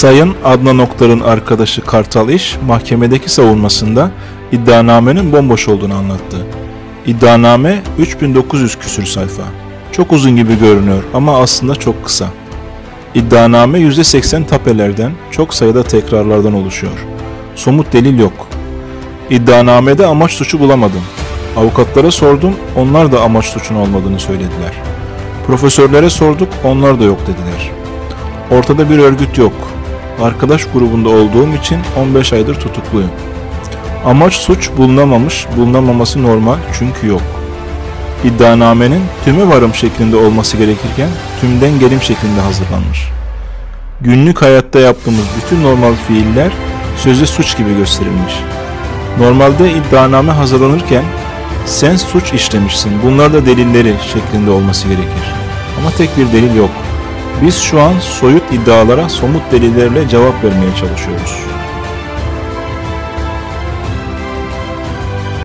Sayın Adnan Oktar'ın arkadaşı Kartal İş mahkemedeki savunmasında iddianamenin bomboş olduğunu anlattı. İddianame 3900 küsür sayfa. Çok uzun gibi görünüyor ama aslında çok kısa. İddianame %80 tapelerden, çok sayıda tekrarlardan oluşuyor. Somut delil yok. İddianamede amaç suçu bulamadım. Avukatlara sordum, onlar da amaç suçun olmadığını söylediler. Profesörlere sorduk, onlar da yok dediler. Ortada bir örgüt yok. Arkadaş grubunda olduğum için 15 aydır tutukluyum. Amaç suç bulunamamış, bulunamaması normal çünkü yok. İddianamenin tümü varım şeklinde olması gerekirken tümden gelim şeklinde hazırlanmış. Günlük hayatta yaptığımız bütün normal fiiller sözde suç gibi gösterilmiş. Normalde iddianame hazırlanırken sen suç işlemişsin, bunlar da delilleri şeklinde olması gerekir. Ama tek bir delil yok. Biz şu an soyut iddialara somut delillerle cevap vermeye çalışıyoruz.